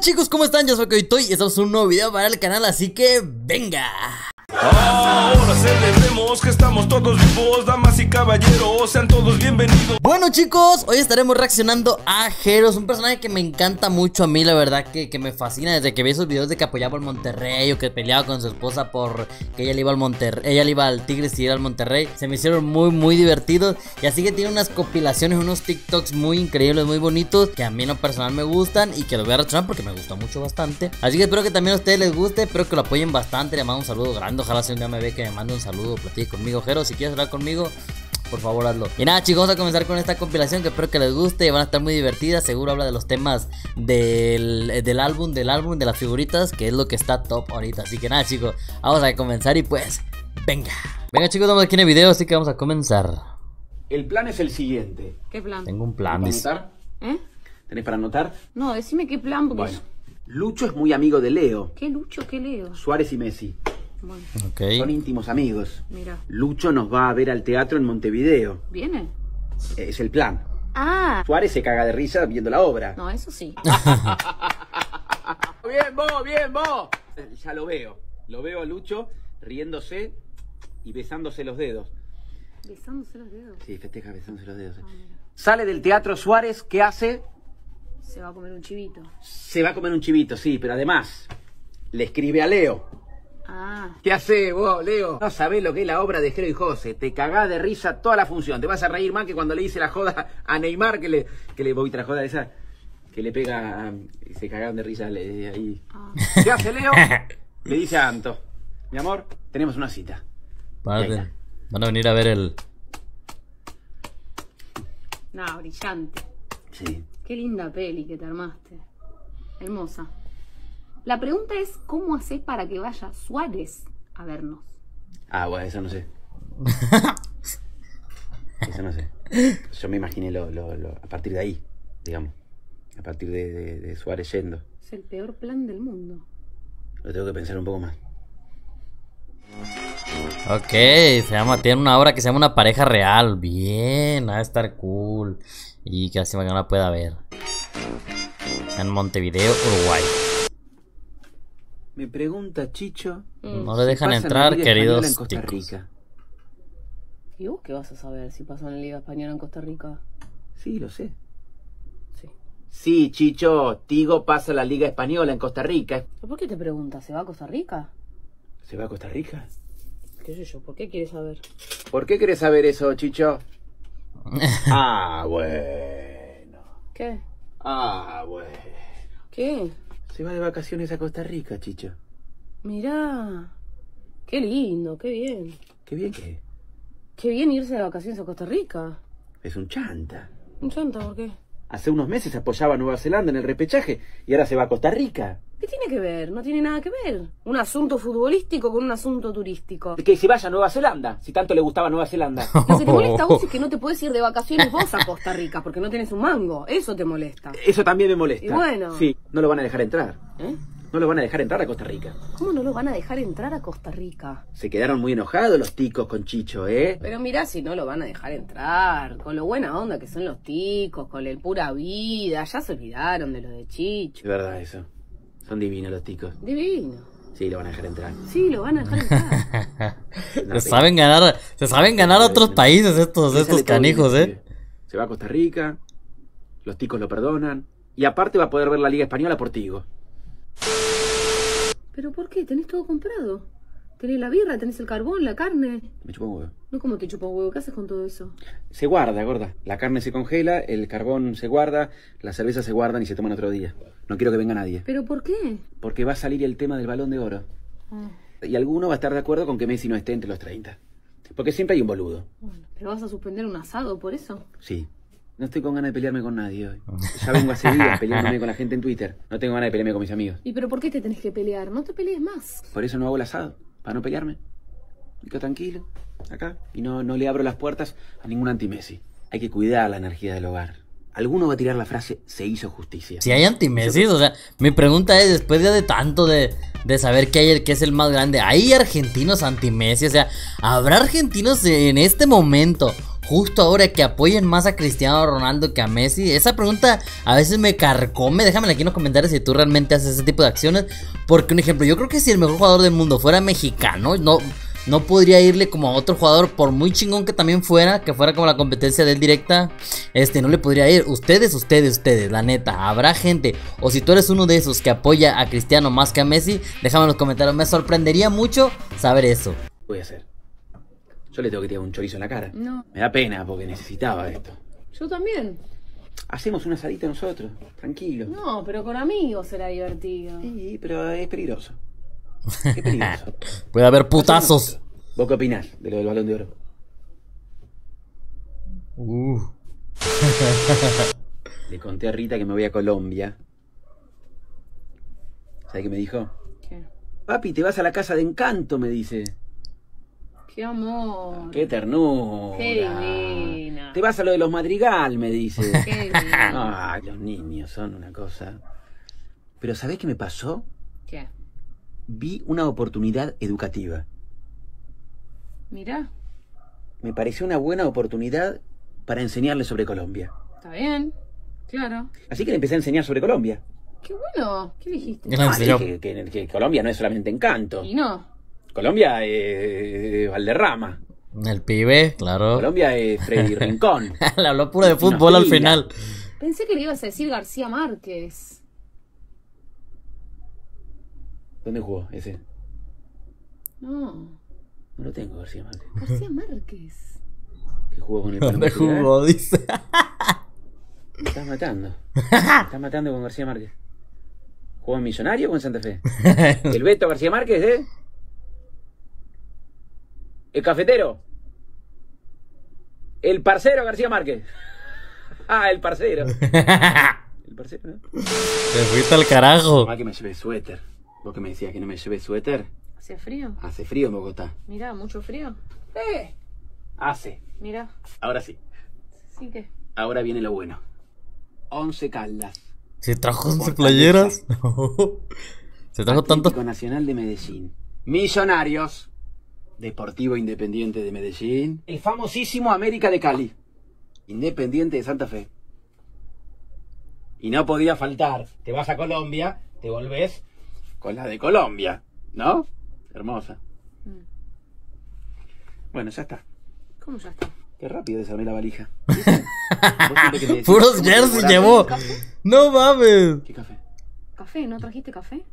chicos? ¿Cómo están? Yo soy Koitoy y estamos en un nuevo video para el canal, así que ¡venga! Ahora celebremos que estamos todos vivos, damas y caballeros, sean todos bienvenidos. Bueno chicos, hoy estaremos reaccionando a Heros, un personaje que me encanta mucho a mí, la verdad que, que me fascina desde que vi esos videos de que apoyaba al Monterrey o que peleaba con su esposa por que ella le iba al Monterrey, ella le iba al Tigres y era al Monterrey, se me hicieron muy muy divertidos y así que tiene unas compilaciones, unos TikToks muy increíbles, muy bonitos, que a mí en lo personal me gustan y que lo voy a reaccionar porque me gustó mucho bastante. Así que espero que también a ustedes les guste, espero que lo apoyen bastante, le mando un saludo grande, ojalá si un día me ve que me mande un saludo, platique conmigo, Jero, si quieres hablar conmigo, por favor hazlo. Y nada chicos, vamos a comenzar con esta compilación que espero que les guste y van a estar muy divertidas. Seguro habla de los temas del, del álbum, del álbum, de las figuritas, que es lo que está top ahorita. Así que nada chicos, vamos a comenzar y pues, venga. Venga chicos, estamos aquí en el video, así que vamos a comenzar. El plan es el siguiente. ¿Qué plan? Tengo un plan, ¿Para dice. anotar? ¿Eh? ¿Tenés para anotar? No, decime qué plan, porque... Bueno. Lucho es muy amigo de Leo, ¿Qué Lucho, qué Leo? Suárez y Messi. Bueno. Son íntimos amigos. mira. Lucho nos va a ver al teatro en Montevideo. ¿Viene? Es el plan. Ah, Suárez se caga de risa viendo la obra. no, eso sí. Bien, vos, bien, vos. Ya lo veo. Lo veo a Lucho riéndose y besándose los dedos. Besándose los dedos. Sí, festeja besándose los dedos. Ah. Sale del teatro Suárez, ¿qué hace? Se va a comer un chivito. Se va a comer un chivito, sí, pero además le escribe a Leo. Ah, ¿Qué haces vos, Leo? No sabés lo que es la obra de Jero y José. Te cagás de risa toda la función. Te vas a reír más que cuando le hice la joda a Neymar, que le, que le voy la joda esa, que le pega, y se cagaron de risa le- ahí. ah. ¿Qué hace Leo? Le dice a Anto, mi amor, tenemos una cita. Van a, Ahí está. van a venir a ver el... Nah, brillante. Sí. Qué linda peli que te armaste. Hermosa. La pregunta es, ¿cómo haces para que vaya Suárez a vernos? Ah, bueno, eso no sé. Eso no sé. Yo me imaginé lo, lo- lo- a partir de ahí, digamos. A partir de, de- de Suárez yendo. Es el peor plan del mundo. Lo tengo que pensar un poco más. Ok, se llama, tiene una obra que se llama Una pareja real. Bien, va a estar cool. Y que así que no la pueda ver. En Montevideo, Uruguay. Me pregunta Chicho. No le dejan entrar, queridos en Costa ticos. Rica. ¿Y vos qué vas a saber si pasa en la Liga Española en Costa Rica? Sí, lo sé. Sí. Sí, Chicho, Tigo pasa la Liga Española en Costa Rica. ¿Pero por qué te preguntas? ¿Se va a Costa Rica? ¿Se va a Costa Rica? ¿Qué sé yo? ¿Por qué quieres saber? ¿Por qué querés saber eso, Chicho? ah, bueno. ¿Qué? Ah, bueno. ¿Qué? Se va de vacaciones a Costa Rica, Chicho. Mirá. Qué lindo, qué bien. Qué bien que Qué bien irse de vacaciones a Costa Rica. es un chanta. Un chanta, ¿por qué? Hace unos meses apoyaba a Nueva Zelanda en el repechaje y ahora se va a Costa Rica. ¿Qué tiene que ver? No tiene nada que ver. Un asunto futbolístico con un asunto turístico. Que se vaya a Nueva Zelanda, si tanto le gustaba Nueva Zelanda. Lo que te molesta a vos es que no te puedes ir de vacaciones vos a Costa Rica porque no tenés un mango. Eso te molesta. Eso también me molesta. Y bueno. Sí, no lo van a dejar entrar. ¿Eh? No lo van a dejar entrar a Costa Rica. ¿Cómo no lo van a dejar entrar a Costa Rica? Se quedaron muy enojados los ticos con Chicho, ¿eh? Pero mirá si no lo van a dejar entrar. Con lo buena onda que son los ticos, con el pura vida. Ya se olvidaron de lo de Es Chicho. verdad eso. Son divinos los ticos. Divino. Sí, lo van a dejar entrar. Sí, lo van a dejar entrar. Se saben ganar, se saben ganar a otros países estos, estos canijos, bien, eh. Se va a Costa Rica, los ticos lo perdonan, y aparte va a poder ver la Liga Española por Tigo. ¿Pero por qué? ¿Tenés todo comprado? Tenés la birra, tenés el carbón, la carne. Me chupa un huevo. No como te chupa un huevo, ¿qué haces con todo eso? Se guarda, gorda. La carne se congela, el carbón se guarda, las cervezas se guardan y se toman otro día. No quiero que venga nadie. ¿Pero por qué? Porque va a salir el tema del balón de oro. Ah, Y alguno va a estar de acuerdo con que Messi no esté entre los 30. Porque siempre hay un boludo. bueno, ¿pero vas a suspender un asado por eso? Sí. No estoy con ganas de pelearme con nadie hoy. Ya vengo hace días peleándome con la gente en Twitter. No tengo ganas de pelearme con mis amigos. ¿Y pero por qué te tenés que pelear? No te pelees más. Por eso no hago el asado, para no pelearme. Me quedo tranquilo, acá, y no, no le abro las puertas a ningún anti-Messi. Hay que cuidar la energía del hogar. Alguno va a tirar la frase, se hizo justicia. Si hay anti-Messi, o sea, mi pregunta es, después ya de tanto de, de saber que hay el que es el más grande, ¿hay argentinos anti-Messi? O sea, ¿habrá argentinos en este momento justo ahora que apoyen más a Cristiano Ronaldo que a Messi? Esa pregunta a veces me carcome. Déjame aquí en los comentarios si tú realmente haces ese tipo de acciones. Porque un ejemplo, yo creo que si el mejor jugador del mundo fuera mexicano, no, no podría irle como a otro jugador, por muy chingón que también fuera, que fuera como la competencia de él directa, este, no le podría ir. Ustedes, ustedes, ustedes, la neta, habrá gente, o si tú eres uno de esos que apoya a Cristiano más que a Messi, déjame en los comentarios, me sorprendería mucho saber eso. Voy a hacer. Yo le tengo que tirar un chorizo en la cara. No. Me da pena porque necesitaba esto. Yo también. Hacemos un asadito nosotros, tranquilo. No, pero con amigos será divertido. Sí, pero es peligroso. Es peligroso. Puede haber putazos. ¿Vos qué opinás de lo del balón de oro? Uh. Le conté a Rita que me voy a Colombia. ¿Sabes qué me dijo? ¿Qué? Papi, te vas a la casa de encanto, me dice. Qué amor. Qué ternura. Qué divina. Te vas a lo de los madrigal, me dice. Qué divina. Ay, los niños son una cosa. Pero ¿sabés qué me pasó? ¿Qué? Vi una oportunidad educativa. Mira, Me pareció una buena oportunidad para enseñarle sobre Colombia. está bien. Claro. Así que le empecé a enseñar sobre Colombia. Qué bueno. ¿Qué dijiste? Dije que, que Colombia no es solamente encanto. Y no. Colombia es Valderrama. El pibe, claro. Colombia es Freddy Rincón. Le habló puro de fútbol al final. Pensé que le ibas a decir García Márquez. ¿Dónde jugó ese? No. No lo tengo, García Márquez. García Márquez. Que jugó con el ¿Dónde jugó? Dice. Me estás matando. Me estás matando con García Márquez. ¿Jugó en Millonario o en Santa Fe? ¿El Beto García Márquez, eh? ¿El cafetero? ¿El parcero García Márquez? Ah, el parcero. El parcero, ¿no? Te fuiste al carajo. Más que me lleve suéter. Vos que me decías que no me lleve suéter. ¿Hacía frío? Hace frío en Bogotá. Mira, mucho frío. ¡Eh! Hace. Mira. Ahora sí. Sí que. Ahora viene lo bueno. Once Caldas. ¿Se trajo 11 Fortaleza. playeras? Se trajo tanto. Atlético Nacional de Medellín. Millonarios. Deportivo Independiente de Medellín. El famosísimo América de Cali. Independiente de Santa Fe. Y no podía faltar. Te vas a Colombia, te volvés con la de Colombia. ¿No? Hermosa. Mm. Bueno, ya está. ¿Cómo ya está? Qué rápido desarmé la valija. Puros ¿cómo te jerseys demoraste? llevó. No mames. ¿Qué café? ¿Café? ¿No trajiste café?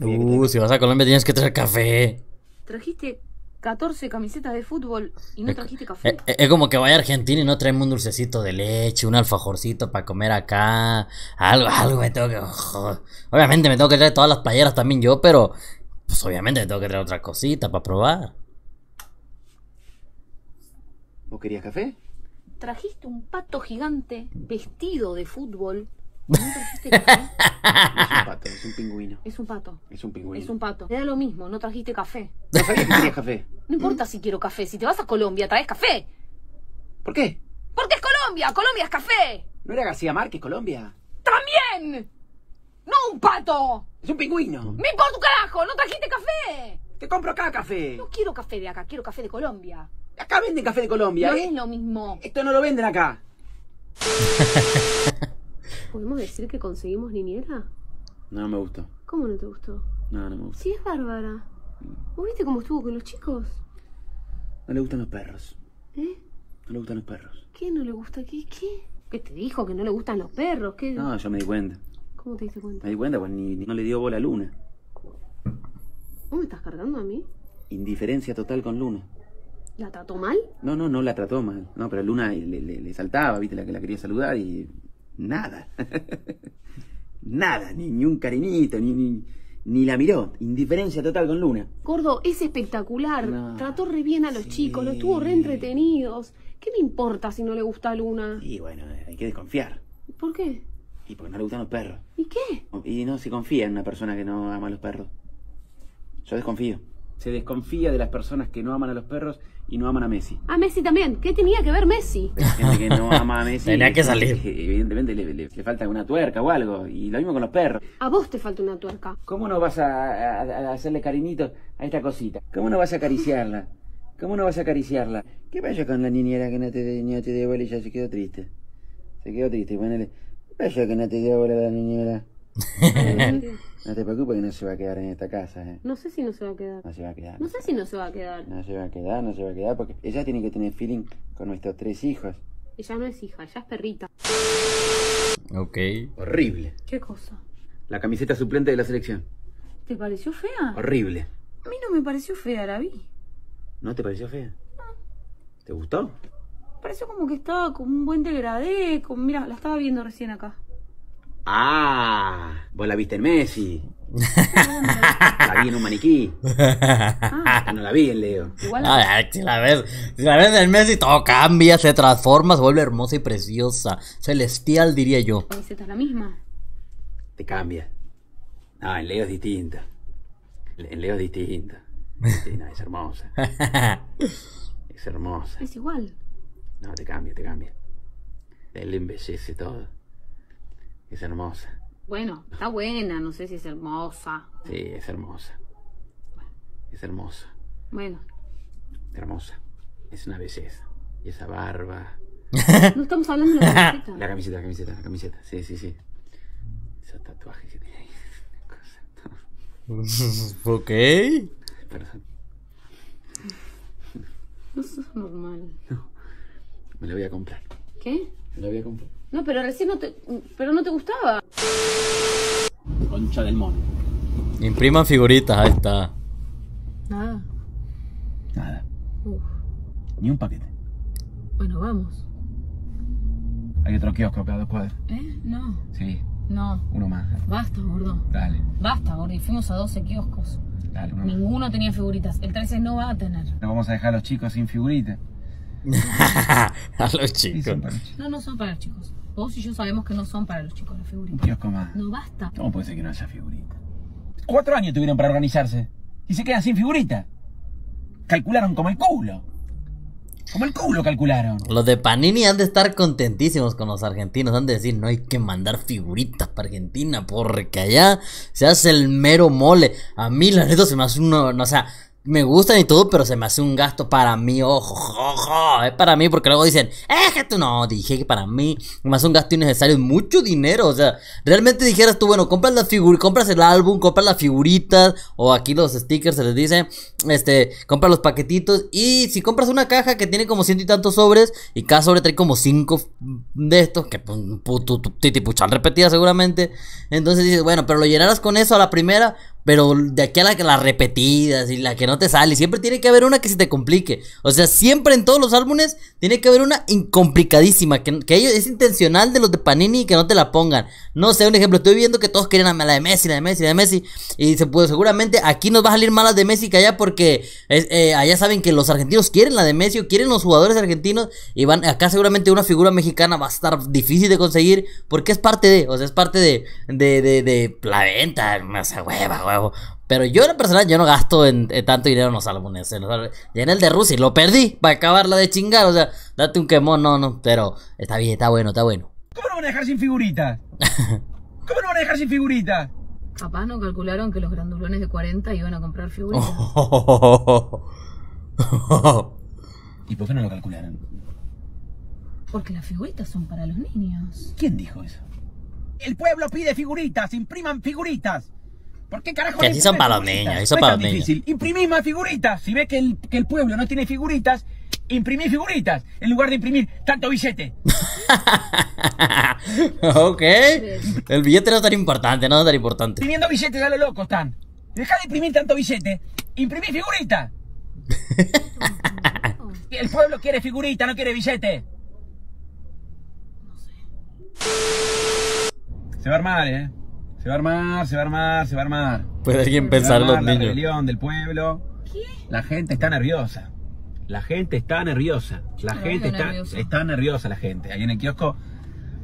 Uh, si vas a Colombia tienes que traer café. Trajiste 14 camisetas de fútbol y no trajiste Eh, café. eh, Es como que vaya a Argentina y no traemos un dulcecito de leche, un alfajorcito para comer acá. Algo, algo me tengo que. joder. Obviamente me tengo que traer todas las playeras también yo, pero. Pues obviamente me tengo que traer otra cosita para probar. ¿Vos querías café? Trajiste un pato gigante vestido de fútbol. Y ¿No trajiste café? Es un pato, es un pingüino. Es un pato. Es un pingüino. Es un pato. Te da lo mismo, no trajiste café. No sabía que querías café. No importa si quiero café. Si te vas a Colombia, traes café. ¿Por qué? Porque es Colombia. Colombia es café. ¿No era García Márquez, Colombia? ¡También! ¡No un pato! Es un pingüino. ¡Me importa un carajo! ¡No trajiste café! Te compro acá café. No quiero café de acá, quiero café de Colombia. Acá venden café de Colombia, No ¿eh? es lo mismo. Esto no lo venden acá. ¿Podemos decir que conseguimos niñera? No me gustó. ¿Cómo no te gustó? No, no me gustó. Sí, es bárbara. ¿Vos viste cómo estuvo con los chicos? No le gustan los perros. ¿Eh? No le gustan los perros. ¿Qué no le gusta? ¿Qué? ¿Qué? ¿Qué te dijo? ¿Que no le gustan los perros? ¿Qué? No, yo me di cuenta. ¿Cómo te diste cuenta? Me di cuenta, pues ni, ni- no le dio bola a Luna. ¿Vos me estás cargando a mí? Indiferencia total con Luna. ¿La trató mal? No, no, no la trató mal. No, pero Luna le, le- le saltaba, viste, la que la quería saludar y. Nada. Nada, ni, ni un cariñito, ni, ni, ni la miró. Indiferencia total con Luna. Gordo, es espectacular. No. Trató re bien a los Sí. chicos, los tuvo re entretenidos. ¿Qué me importa si no le gusta a Luna? Y bueno, hay que desconfiar. ¿Por qué? Y porque no le gustan los perros. ¿Y qué? Y no se confía en una persona que no ama a los perros. Yo desconfío. Se desconfía de las personas que no aman a los perros y no aman a Messi. A Messi también. ¿Qué tenía que ver Messi? Gente que no ama a Messi. Tenía que salir. Evidentemente le, le- le falta una tuerca o algo. Y lo mismo con los perros. A vos te falta una tuerca. ¿Cómo no vas a, a- a hacerle cariñitos a esta cosita? ¿Cómo no vas a acariciarla? ¿Cómo no vas a acariciarla? ¿Qué pasa con la niñera que no te, no te dio bola y ya se quedó triste? Se quedó triste, ponele. ¿Qué pasa que no te dio bola la niñera? No te preocupes que no se va a quedar en esta casa, ¿eh? No sé si no se va a quedar. No se va a quedar. No sé si no se va a quedar. No se va a quedar, no se va a quedar, porque ella tiene que tener feeling con nuestros tres hijos. Ella no es hija, ella es perrita. Ok. Horrible. ¿Qué cosa? La camiseta suplente de la selección. ¿Te pareció fea? Horrible. A mí no me pareció fea, la vi. ¿No te pareció fea? ¿Te gustó? Pareció como que estaba con un buen degradé. Con... Mira, la estaba viendo recién acá. Ah, vos la viste en Messi. La vi en un maniquí. Ah, No la vi en Leo. igual A ver, si la ves, si la ves en Messi, todo cambia, se transforma, se vuelve hermosa y preciosa. Celestial, diría yo. la camiseta es la misma. Te cambia. No, en Leo es distinta. En Leo es distinta. Sí, no, es hermosa. Es hermosa. Es igual. No, te cambia, te cambia. Él le embellece todo. Es hermosa. Bueno, está buena, no sé si es hermosa. Sí, es hermosa. Es hermosa. Bueno, Hermosa. Es una belleza. Y esa barba. no estamos hablando de la La camiseta. camiseta, la camiseta, la camiseta. Sí, sí, sí. Esos tatuajes que tiene ahí. Cosa. ok. Perdón. No sos normal. Me lo voy a comprar. ¿Qué? Me lo voy a comprar. No, pero recién no te... Pero no te gustaba. Concha del mono. Impriman figuritas, ahí está. Nada. Nada. Uf. Ni un paquete. Bueno, vamos. Hay otro kiosco acá a dos cuadras. ¿Eh? No. Sí, No. uno más. Basta, gordo. Dale, Basta, gordo. Y fuimos a 12 kioscos. dale, uno más. Ninguno tenía figuritas. El 13 no va a tener. No vamos a dejar a los chicos sin figuritas. A los Sí, chicos. son para los chicos. No, no son para los chicos. Vos y yo sabemos que no son para los chicos las Un figuritas. kiosco más. No basta. ¿Cómo puede ser que no haya figuritas? Cuatro años tuvieron para organizarse. Y se quedan sin figuritas. Calcularon como el culo. Como el culo calcularon. Los de Panini han de estar contentísimos con los argentinos. Han de decir, no hay que mandar figuritas para Argentina porque allá se hace el mero mole. A mí, la neta, se me hace uno, no, o sea, me gustan y todo, pero se me hace un gasto para mí, ojo, ojo, es para mí, porque luego dicen, eh, que tú no, dije que para mí, hace un gasto innecesario, es mucho dinero, o sea, realmente dijeras tú, bueno, compras la figura, compras el álbum, compras las figuritas, o aquí los stickers se les dice, este, compras los paquetitos, y si compras una caja que tiene como ciento y tantos sobres, y cada sobre trae como cinco de estos, que pues, titipuchal repetida seguramente, entonces dices, bueno, pero lo llenarás con eso a la primera, pero de aquí a la que las repetidas y la que no te sale, siempre tiene que haber una que se te complique. O sea, siempre en todos los álbumes tiene que haber una incomplicadísima, que, que ellos, es intencional de los de Panini y que no te la pongan. No sé, un ejemplo, estoy viendo que todos querían a la de Messi, la de Messi, la de Messi. Y se puede, seguramente aquí nos va a salir más las de Messi que allá porque eh, allá saben que los argentinos quieren la de Messi o quieren los jugadores argentinos. Y van, acá seguramente una figura mexicana va a estar difícil de conseguir porque es parte de, o sea, es parte de, de, de, de la venta, no sé, hueva, huevo. Pero yo en lo personal, yo no gasto en, en tanto dinero en los álbumes. En los álbumes. Ya en el de Rusia lo perdí para acabarla de chingar. O sea, date un quemón, no, no. Pero está bien, está bueno, está bueno. ¿Cómo no van a dejar sin figuritas? ¿Cómo no van a dejar sin figuritas? Capaz no calcularon que los grandulones de 40 iban a comprar figuritas. ¿Y por qué no lo calcularon? Porque las figuritas son para los niños. ¿Quién dijo eso? El pueblo pide figuritas, impriman figuritas. ¿Por qué carajo Que no así son para los niños, así No son es para los niños. difícil. Imprimís más figuritas. Si ves que el, que el pueblo no tiene figuritas, imprimís figuritas en lugar de imprimir tanto billete. ok. El billete no es tan importante, no es tan importante. Imprimiendo billetes a lo loco están. Dejá de imprimir tanto billete. Imprimí figuritas. el pueblo quiere figurita, no quiere billete. Se va a armar, eh. Se va a armar, se va a armar, se va a armar. Puede alguien pensar los la niños. rebelión del pueblo. La gente está nerviosa. La gente está nerviosa. La no gente está nerviosa. está nerviosa la gente. Ahí en el kiosco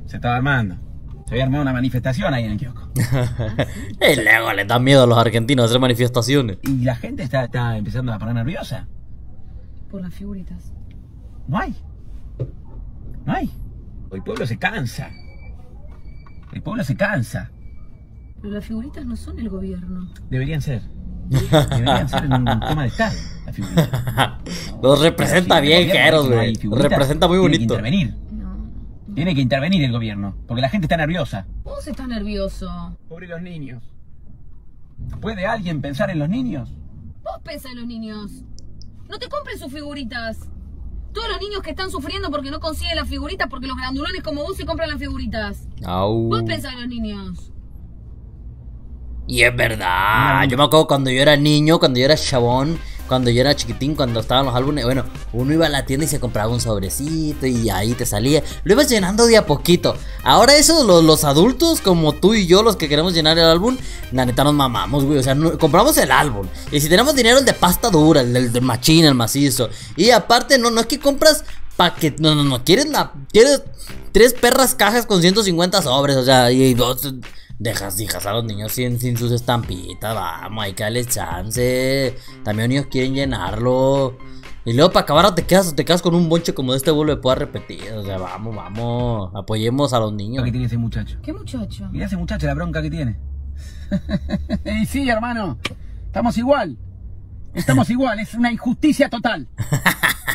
se estaba armando. Se había armado una manifestación ahí en el kiosco. Y luego les da miedo a los argentinos hacer manifestaciones. Y la gente está, está empezando a poner nerviosa. Por las figuritas. No hay. No hay. El pueblo se cansa. El pueblo se cansa. Pero las figuritas no son el gobierno. Deberían ser. Deberían ser un tema de Estado, la figurita. Los representa bien, no hay güey. Los representa muy tiene que bonito. intervenir. Tiene que intervenir el gobierno, porque la gente está nerviosa. Vos estás nervioso. Pobre los niños. ¿Puede alguien pensar en los niños? Vos pensá en los niños. No te compren sus figuritas. Todos los niños que están sufriendo porque no consiguen las figuritas porque los grandulones como vos se compran las figuritas. Au. Vos pensá en los niños. Y es verdad. Yo me acuerdo cuando yo era niño, cuando yo era chabón, cuando yo era chiquitín, cuando estaban los álbumes. Bueno, uno iba a la tienda y se compraba un sobrecito y ahí te salía. Lo ibas llenando de a poquito. Ahora eso, los, los adultos como tú y yo, los que queremos llenar el álbum, la neta nos mamamos, güey. O sea, no- compramos el álbum. Y si tenemos dinero, el de pasta dura, el del, del machín, el macizo. Y aparte, no, no es que compras pa' que. No, no, no. Quieres la. Quieres tres perras cajas con 150 sobres. O sea, y dos. Dejas, dejas a los niños sin, sin sus estampitas, vamos, hay que darles chance. También ellos quieren llenarlo. Y luego para acabar te quedas, te quedas con un bonche como de este vuelve pueda repetir. O sea, vamos, vamos, apoyemos a los niños. que tiene ese muchacho. ¿Qué muchacho? Mira ese muchacho la bronca que tiene. y sí, hermano, estamos igual. Estamos igual, es una injusticia total.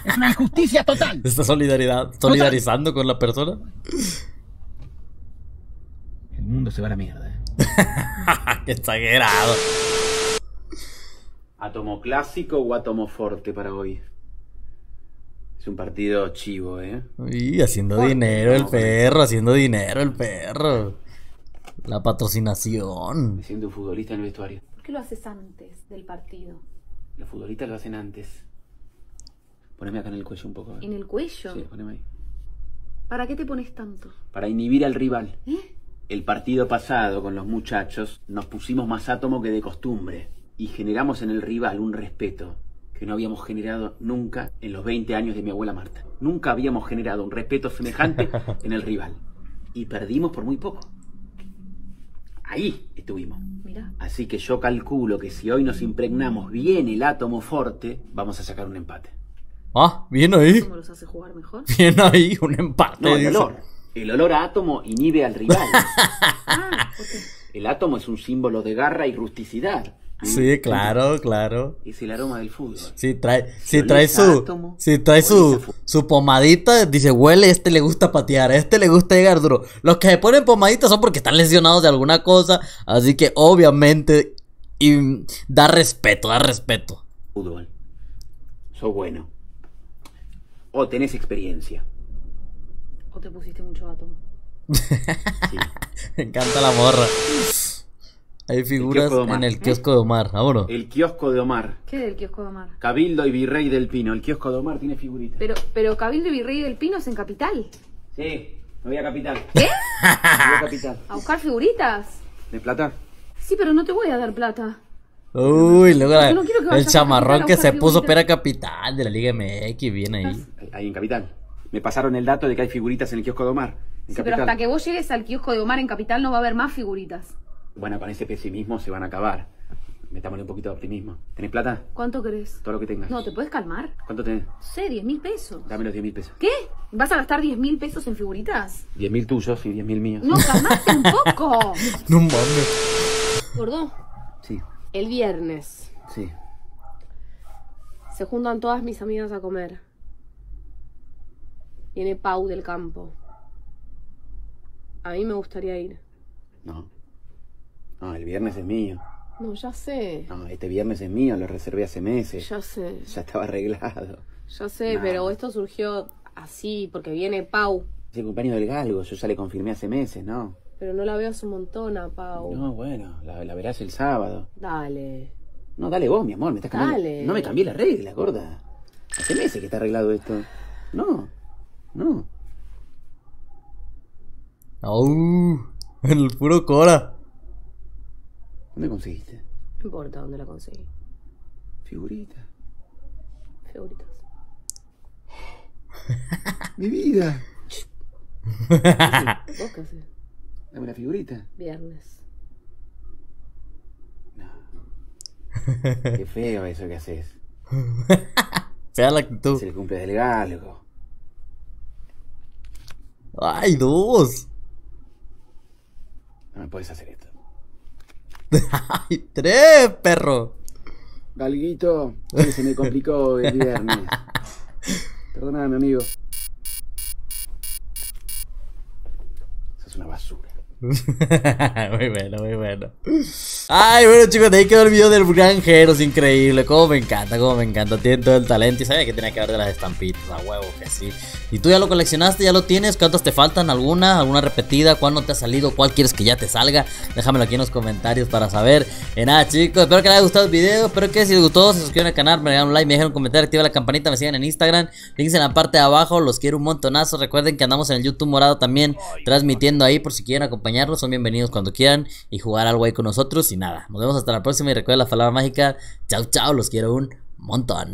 Es una injusticia total. Esta solidaridad, solidarizando con la persona. Se va a la mierda. eh. Qué exagerado. ¿Átomo clásico o átomo forte para hoy? Es un partido chivo, ¿eh? Y haciendo dinero el perro, haciendo dinero el perro. La patrocinación. Me siento un futbolista en el vestuario. ¿Por qué lo haces antes del partido? Los futbolistas lo hacen antes. Poneme acá en el cuello un poco. ¿En el cuello? Sí, poneme ahí. ¿Para qué te pones tanto? Para inhibir al rival. ¿Eh? El partido pasado con los muchachos nos pusimos más átomo que de costumbre y generamos en el rival un respeto que no habíamos generado nunca en los 20 años de mi abuela Marta. Nunca habíamos generado un respeto semejante en el rival y perdimos por muy poco. Ahí estuvimos. Mira. Así que yo calculo que si hoy nos impregnamos bien el átomo fuerte, vamos a sacar un empate. Ah, bien ahí. ¿Cómo los hace jugar mejor? Bien ahí, un empate. No, el dice. El olor a átomo inhibe al rival. Ah. El átomo es un símbolo de garra y rusticidad. Sí, claro, claro. Es el aroma del fútbol. Si trae, si trae su, átomo, trae su, su pomadita, dice huele, este le gusta patear, este le gusta llegar duro. Los que se ponen pomaditas son porque están lesionados de alguna cosa, así que obviamente y da respeto, da respeto. Fútbol. Sos bueno. O tenés experiencia. ¿O te pusiste mucho átomo? Sí. Me encanta la morra. Hay figuras en el kiosco de Omar, vámonos. El kiosco de Omar. ¿Qué del kiosco de Omar? Cabildo y Virrey del Pino. El kiosco de Omar tiene figuritas. Pero, pero Cabildo y Virrey del Pino es en Capital. Sí, me voy a Capital. ¿Qué? Me voy a Capital. ¿A buscar figuritas? ¿De plata? Sí, pero no te voy a dar plata. Uy, luego la- no el chamarrón que se buscar puso figuritas. pera capital de la Liga MX, viene ahí. Ahí en Capital. Me pasaron el dato de que hay figuritas en el kiosco de Omar. En Sí, pero hasta que vos llegues al kiosco de Omar en Capital no va a haber más figuritas. Bueno, con ese pesimismo se van a acabar. Metámosle un poquito de optimismo. ¿Tenés plata? ¿Cuánto querés? Todo lo que tengas. No, ¿te puedes calmar? ¿Cuánto tenés? Sé, 10 mil pesos. Dame los 10 mil pesos. ¿Qué? ¿Vas a gastar 10 mil pesos en figuritas? 10 mil tuyos y 10 mil míos. No, calmate un poco. No mames. Gordo, Sí, el viernes sí. se juntan todas mis amigas a comer. Viene Pau del campo. A mí me gustaría ir. No. No, el viernes es mío. No, ya sé. No, este viernes es mío, lo reservé hace meses. Ya sé. Ya estaba arreglado. Ya sé, No. pero esto surgió así porque viene Pau. Es el cumpleaños del galgo, yo ya le confirmé hace meses, ¿no? Pero no la veo hace un montón a Pau. No, bueno, la, la verás el sábado. Dale. No, dale vos, mi amor, me estás cambiando. Dale. No me cambié la regla, gorda. Hace meses que está arreglado esto. No, no. Au, en el puro Cora. ¿Dónde conseguiste? No importa dónde la conseguí. Figurita. Figuritas. Mi vida. ¿Vos qué haces? Dame la figurita. Viernes. Qué feo eso que haces. Fea la actitud. Es el cumple del galgo. Ay, dos. No me puedes hacer esto. Ay, tres, perro. Galguito, se me complicó el viernes. Perdóname, amigo. Eso es una basura. muy bueno, muy bueno. Ay, bueno chicos, de ahí quedó el video del granjero, es increíble. Cómo me encanta, cómo me encanta. Tiene todo el talento y sabía que tenía que haber de las estampitas, a huevo que sí. Y tú ya lo coleccionaste, ya lo tienes. ¿Cuántas te faltan? ¿Alguna? ¿Alguna repetida? ¿Cuándo te ha salido? ¿Cuál quieres que ya te salga? Déjamelo aquí en los comentarios para saber. Y nada, chicos, espero que les haya gustado el video. Espero que si les gustó, se suscriban al canal, me regalan un like, me dejen un comentario, activen la campanita, me sigan en Instagram. Links en la parte de abajo. Los quiero un montonazo. Recuerden que andamos en el YouTube morado también, transmitiendo ahí por si quieren acompañarnos. Son bienvenidos cuando quieran y jugar algo ahí con nosotros. Y nada, nos vemos hasta la próxima. Y recuerden la palabra mágica. Chao, chao, los quiero un montón.